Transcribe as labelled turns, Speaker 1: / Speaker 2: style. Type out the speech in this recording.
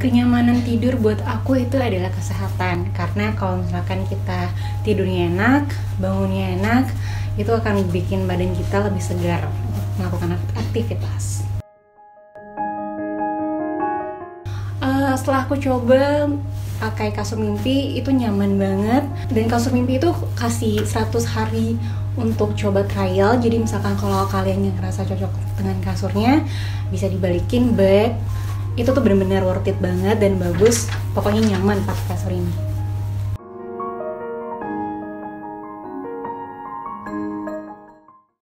Speaker 1: kenyamanan tidur buat aku itu adalah kesehatan. Karena kalau misalkan kita tidurnya enak bangunnya enak itu akan bikin badan kita lebih segar melakukan aktivitas. Uh, setelah aku coba pakai kasur mimpi itu nyaman banget. Dan kasur mimpi itu kasih 100 hari untuk coba trial. Jadi misalkan kalau kalian yang ngerasa cocok dengan kasurnya bisa dibalikin bed itu tuh bener-bener worth it banget dan bagus. Pokoknya nyaman pakai kasur ini